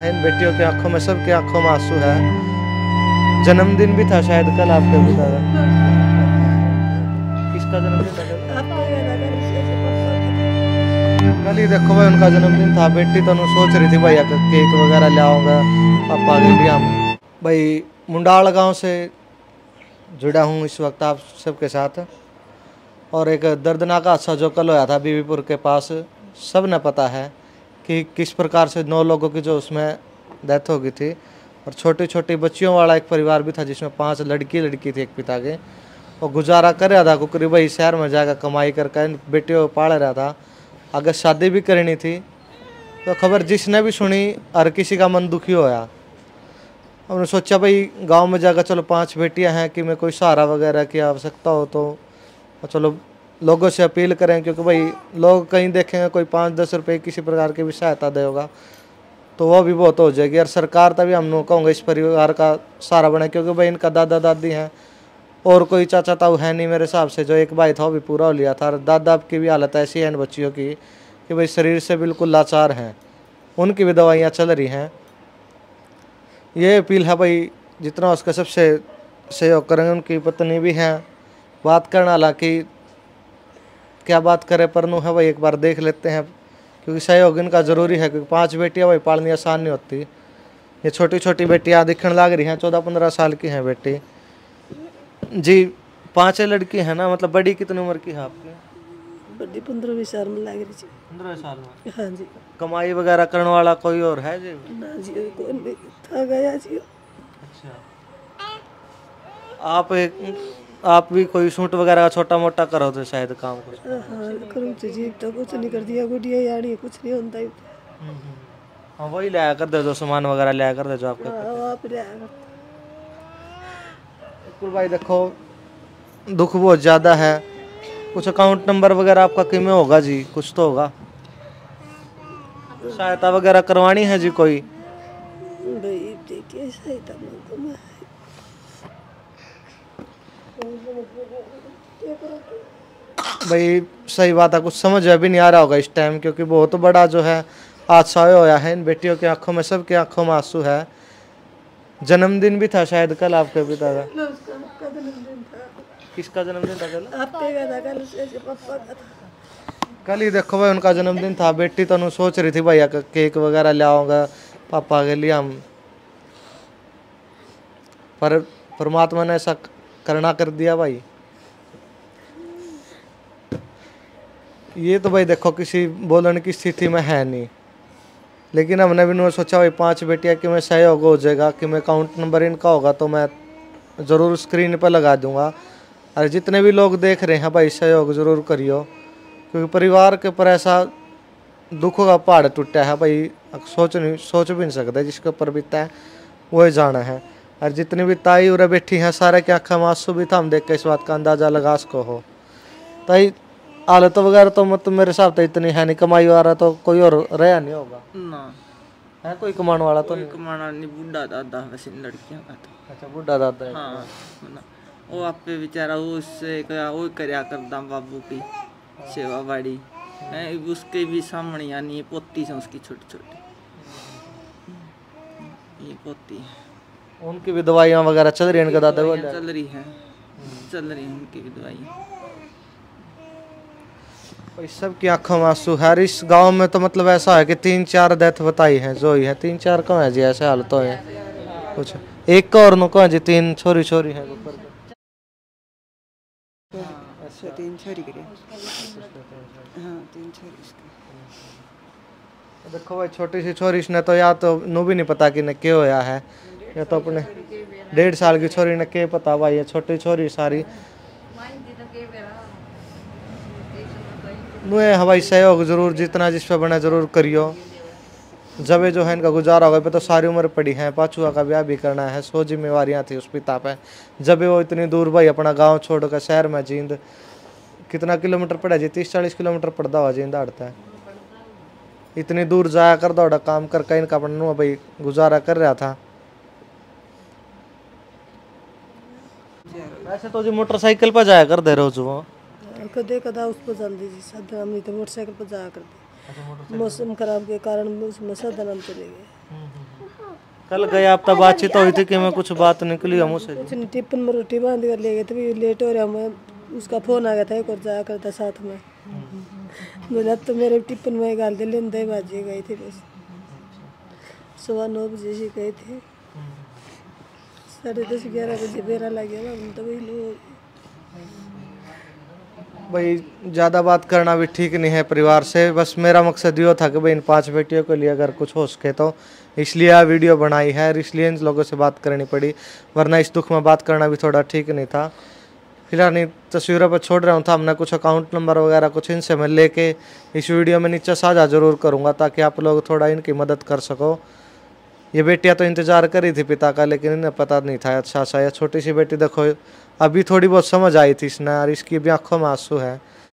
इन बेटियों की आँखों में, सबकी आँखों में आँसू है। जन्मदिन भी था शायद कल आपके पिता का किसका जन्मदिन कल? ही देखो भाई, उनका जन्मदिन था। बेटी तो सोच रही थी का, केक वगैरह ले आऊँगा, पापा के लिए हम भाई मुंडाल गाँव से जुड़ा हूँ इस वक्त आप सबके साथ। और एक दर्दनाक हादसा जो कल होया था, बीबीपुर के पास सबने पता है। कि किस प्रकार से नौ लोगों की जो उसमें डेथ हो गई थी और छोटी छोटी बच्चियों वाला एक परिवार भी था जिसमें पाँच लड़की लड़की थी एक पिता के। और गुजारा कर रहा था, कुकरी भाई शहर में जाकर कमाई करके इन बेटियों को पाल रहा था। अगर शादी भी करनी थी तो खबर जिसने भी सुनी, हर किसी का मन दुखी होया। हमने सोचा, भाई, गाँव में जाकर चलो पाँच बेटियाँ हैं कि मैं कोई सहारा वगैरह की आवश्यकता हो तो चलो लोगों से अपील करें, क्योंकि भाई लोग कहीं देखेंगे कोई पाँच दस रुपए किसी प्रकार की भी सहायता देगा तो वो भी बहुत हो जाएगी। और सरकार तभी हम लोग कहूँगा, इस परिवार का सहारा बने, क्योंकि भाई इनका दादा दादी हैं, और कोई चाचा ताऊ है नहीं मेरे हिसाब से, जो एक भाई था, वो भी पूरा हो लिया था। और दादा की भी हालत ऐसी है इन बच्चियों की, कि भाई शरीर से बिल्कुल लाचार हैं। उनकी भी दवाइयाँ चल रही हैं। ये अपील है भाई, जितना उसका सबसे सहयोग करेंगे, उनकी पत्नी भी हैं। बात करना हालाँकि क्या बात करें परनू है भाई एक बार देख लेते हैं। क्योंकि सहयोग इनका ज़रूरी है क्योंकि पाँच बेटियाँ भाई पालनी आसान नहीं होती। ये छोटी छोटी बेटियाँ दिखने लग रही हैं चौदह पंद्रह साल की हैं बेटी। जी पाँच लड़की है ना मतलब बड़ी कितनी उम्र की है आपकी? बड़ी पंद्रह साल में लग रही थी पंद्रह साल में? हाँ जी। कमाई वगैरह करने वाला कोई और है जी? ना जी कौन भी था गया जी। अच्छा। आप एक आप भी कोई सूट वगैरह छोटा मोटा करो तो शायद काम कुछ हाँ करूँ तो जी तो कुछ नहीं कर दिया गुड़िया कुछ नहीं होता ही हाँ वही लाया कर दे जो सामान वगैरह लाया कर दे जो आपके हाँ आप भाई देखो दुख बहुत ज़्यादा है। कुछ अकाउंट नंबर वगैरह आपका किमें होगा जी? कुछ तो होगा। सहायता वगैरह करवानी है जी कोई? भाई देखिए सही था तो मैं। भाई सही बात है कुछ समझ भी नहीं आ रहा होगा इस टाइम क्योंकि बहुत बड़ा जो है हादसा होया है। इन बेटियों की आँखों में सबकी आँखों में आँसू है। जन्मदिन भी था शायद कल आपके पिता का किसका जन्मदिन था कल? आपके का था कल पापा का था। कल ही देखो भाई उनका जन्मदिन था। बेटी तो उन्होंने सोच रही थी भैया का केक वगैरह ले आऊँगा पापा के लिए हम। पर परमात्मा ने ऐसा करना कर दिया भाई। ये तो भाई देखो किसी बोलने की स्थिति में है नहीं। लेकिन हमने भी उन्होंने सोचा भाई पाँच बेटियाँ कि मैं सहयोग हो जाएगा, कि मैं अकाउंट नंबर इनका होगा तो मैं ज़रूर स्क्रीन पर लगा दूँगा। और जितने भी लोग देख रहे हैं भाई, सहयोग ज़रूर करियो। क्योंकि परिवार के ऊपर ऐसा दुखों का पहाड़ टूटा है भाई, सोच नहीं, सोच भी नहीं सकते, जिसके ऊपर बीता है वही जाना है। और जितनी भी ताई उरे बैठी हैं सारे की आँखें में आँसू भी था हम देख के इस बात का अंदाज़ा लगा सको हो। ताई हालत वगैरह तो मतलब मेरे हिसाब से इतनी है नहीं कमाई वाला तो कोई और रहा नहीं होगा। ना। है कोई कमाने वाला तो नहीं? कमाना नहीं बूढ़ा दादा वैसे लड़कियों का तो। अच्छा बुढ़ा दादा है। हाँ वो आपे बेचारा वो उससे वो करया करदा बाबू की सेवा बाड़ी। है उसके भी सामने यानी पोती से उसकी छोटी छोटी ये पोती है। उनकी भी दवाइयाँ वगैरह चल रही है इनका दादा चल रही है चल रही है उनकी भी दवाई भाई सबकी आँखों में आँसू है इस गाँव में तो मतलब ऐसा है कि तीन चार डेथ बताई है जो ही। है तीन चार कौन है जी ऐसे हालतों है? कुछ एक का और नुको है जी तीन छोरी छोरी है ऊपर तीन छोरी करे हाँ इसके देखो भाई छोटी सी छोरी इसने तो या तो नू भी नहीं पता कि ने क्या होया है। या तो अपने डेढ़ साल की छोरी ने क्या पता भाई, ये छोटी छोरी सारी। हवाई सहयोग ज़रूर जितना जिस पे बने ज़रूर करियो। जब जो है इनका गुजारा होगा तो सारी उम्र पड़ी है पाचुआ का ब्याह भी करना है, सो जिम्मेवारियाँ थी उस पिता पे। जब वो इतनी दूर भाई अपना गाँव छोड़ कर शहर में जींद, कितना किलोमीटर पड़ा जी? तीस चालीस किलोमीटर पड़ता हुआ जींद आड़ता। है इतनी दूर जाया कर दौड़ा काम कर कहीं का अपना भाई गुजारा कर रहा था। वैसे तो जी मोटरसाइकिल पर जाया कर दे रोज वो कदे कदा उस पर जल्दी जी साधन हम तो मोटरसाइकिल पर जाया करते मौसम खराब के कारण साधन हम चले गए। कल गए आप तब बातचीत हुई थी कि मैं कुछ बात निकली हम उसे कुछ नहीं टिफ़िन में रोटी बाँध कर ले गए थे भी लेट हो रहा मैं। उसका फ़ोन आ गया था एक और जाया करता साथ में। बोला तो मेरे टिफ़िन में गाल दे लेन दही भाजी गई थी बस। सुबह नौ बजे से गए थे। साढ़े दस ग्यारह बजे बेरा लग गया हम तो वही लोग। भाई, ज़्यादा बात करना भी ठीक नहीं है परिवार से। बस मेरा मकसद यो था कि भाई इन पाँच बेटियों के लिए अगर कुछ हो सके तो। इसलिए वीडियो बनाई है, और इसलिए इन लोगों से बात करनी पड़ी, वरना इस दुख में बात करना भी थोड़ा ठीक नहीं था। फ़िलहाल नहीं, तस्वीरों पर छोड़ रहा हूँ, था हमने कुछ अकाउंट नंबर वगैरह कुछ इनसे मैं लेके। इस वीडियो में नीचे साझा ज़रूर करूँगा, ताकि आप लोग थोड़ा इनकी मदद कर सको। ये बेटियाँ तो इंतज़ार कर रही थी पिता का, लेकिन इन्हें पता नहीं था। अच्छा सा या छोटी सी बेटी देखो, अभी थोड़ी बहुत समझ आई थी इसने और इसकी भी आँखों में आँसू है।